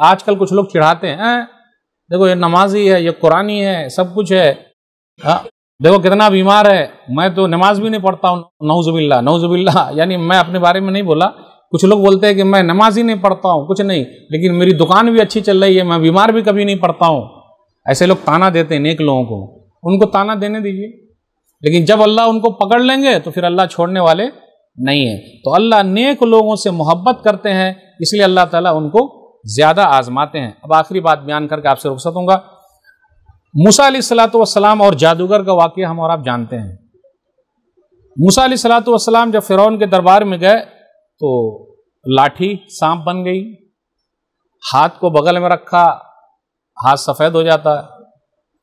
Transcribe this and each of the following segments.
आजकल कुछ लोग चिढ़ाते हैं "हैं, देखो ये नमाजी है ये कुरानी है सब कुछ है। हाँ, देखो कितना बीमार है मैं तो नमाज़ भी नहीं पढ़ता हूँ नौजुबिल्ला नौजुबिल्ला यानी मैं अपने बारे में नहीं बोला। कुछ लोग बोलते हैं कि मैं नमाज़ ही नहीं पढ़ता हूँ कुछ नहीं लेकिन मेरी दुकान भी अच्छी चल रही है मैं बीमार भी कभी नहीं पड़ता हूँ। ऐसे लोग ताना देते हैं नेक लोगों को। उनको ताना देने दीजिए। लेकिन जब अल्लाह उनको पकड़ लेंगे तो फिर अल्लाह छोड़ने वाले नहीं है। तो अल्लाह नेक लोगों से मोहब्बत करते हैं इसलिए अल्लाह ताला उनको ज़्यादा आजमाते हैं। अब आखिरी बात बयान करके आपसे रुखसत दूँगा मूसा सलाम और जादूगर का वाक्य हम और आप जानते हैं। मूसा सलाम जब फ़िरौन के दरबार में गए तो लाठी सांप बन गई। हाथ को बगल में रखा, हाथ सफ़ेद हो जाता।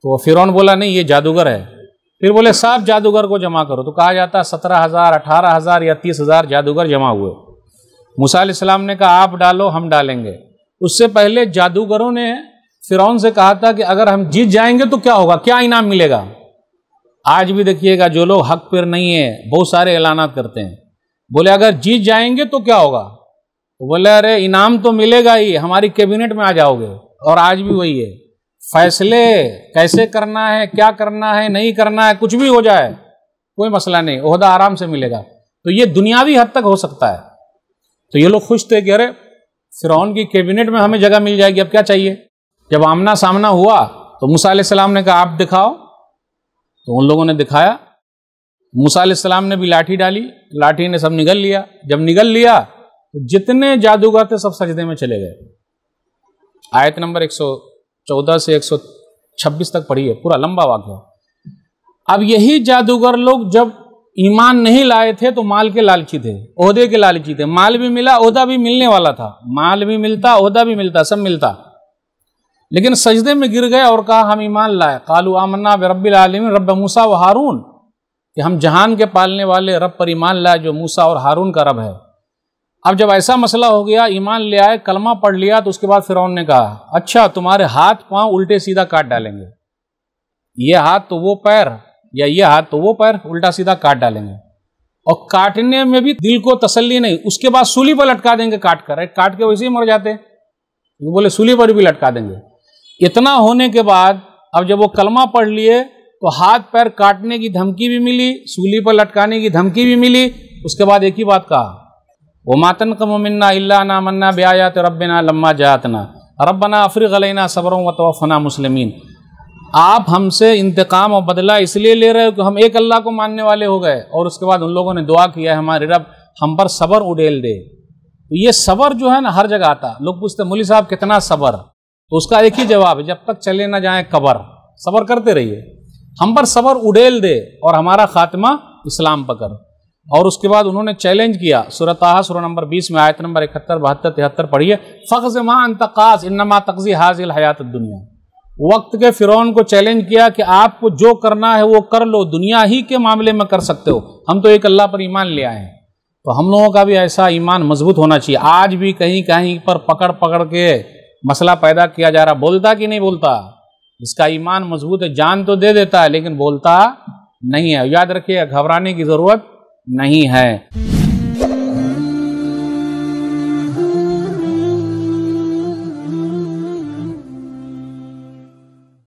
तो फ़िरौन बोला, नहीं, ये जादूगर है। फिर बोले सब जादूगर को जमा करो। तो कहा जाता है सत्रह हज़ार, अठारह हज़ार या तीस हज़ार जादूगर जमा हुए। मूसा ने कहा, आप डालो, हम डालेंगे। उससे पहले जादूगरों ने फिरौन से कहा था कि अगर हम जीत जाएँगे तो क्या होगा? क्या इनाम मिलेगा? आज भी देखिएगा, जो लोग हक पर नहीं है, बहुत सारे ऐलानात करते हैं। बोले, अगर जीत जाएँगे तो क्या होगा? तो बोले, अरे, इनाम तो मिलेगा ही, हमारी कैबिनेट में आ जाओगे। और आज भी वही है। फैसले कैसे करना है, क्या करना है, नहीं करना है, कुछ भी हो जाए, कोई मसला नहीं, ओहदा आराम से मिलेगा। तो ये दुनियावी हद तक हो सकता है। तो ये लोग खुश थे कि, अरे फिरौन की कैबिनेट में हमें जगह मिल जाएगी, अब क्या चाहिए? जब आमना सामना हुआ तो मूसा सलाम ने कहा, आप दिखाओ। तो उन लोगों ने दिखाया। मूसा सलाम ने भी लाठी डाली, लाठी ने सब निगल लिया। जब निगल लिया तो जितने जादूगर थे सब सजदे में चले गए। आयत नंबर 114 से 126 तक पढ़ी है पूरा लंबा वाक्य। अब यही जादूगर लोग जब ईमान नहीं लाए थे तो माल के लालची थे, ओहदे के लालची थे। माल भी मिला, ओहदा भी मिलने वाला था। माल भी मिलता, ओहदा भी मिलता, सब मिलता। लेकिन सजदे में गिर गए और कहा, हम ईमान लाए। कालू, आमन्ना आलमीन रब मूसा व हारून। कि हम जहान के पालने वाले रब पर ईमान लाए, जो मूसा और हारून का रब है। अब जब ऐसा मसला हो गया, ईमान ले आए, कलमा पढ़ लिया तो उसके बाद फिर ने कहा अच्छा तुम्हारे हाथ पाँव उल्टे सीधा काट डालेंगे। ये हाथ तो वो पैर या ये हाथ तो वो पैर उल्टा सीधा काट डालेंगे। और काटने में भी दिल को तसल्ली नहीं, उसके बाद सूली पर लटका देंगे काट कर काट के वैसे ही मर जाते वो बोले, सूली पर भी लटका देंगे। इतना होने के बाद, अब जब वो कलमा पढ़ लिए तो हाथ पैर काटने की धमकी भी मिली, सूली पर लटकाने की धमकी भी मिली, उसके बाद एक ही बात कहा, वो मातन का मोमिन्ना इल्ला ना मन्ना ब्यात रबना लम्मा जातना। रबना अफरीक अलैना सबरों व तवफ़ना मुस्लिमीन। आप हमसे इंतकाम और बदला इसलिए ले रहे हो कि हम एक अल्लाह को मानने वाले हो गए और उसके बाद उन लोगों ने दुआ किया है, हमारे रब हम पर सबर उड़ेल दे। तो ये सबर जो है ना, हर जगह आता। लोग पूछते मौली साहब, कितना सबर? तो उसका एक ही जवाब है, जब तक चले ना जाए कबर। सबर करते रहिए। हम पर सबर उड़ेल दे और हमारा खात्मा इस्लाम पकड़। और उसके बाद उन्होंने चैलेंज किया। सुरताहा सुर नंबर 20 में आयत नंबर इकहत्तर, बहत्तर, तिहत्तर पढ़िए, फ़ख्ज़ माँ अंतकास इन्नमा तकजी हाजिल हयात दुनिया। वक्त के फिरौन को चैलेंज किया कि आपको जो करना है वो कर लो, दुनिया ही के मामले में कर सकते हो। हम तो एक अल्लाह पर ईमान ले आए हैं। तो हम लोगों का भी ऐसा ईमान मज़बूत होना चाहिए। आज भी कहीं कहीं पर पकड़ पकड़ के मसला पैदा किया जा रहा। बोलता कि नहीं बोलता? इसका ईमान मज़बूत है, जान तो दे देता है, लेकिन बोलता नहीं है। याद रखिए, घबराने की ज़रूरत नहीं है।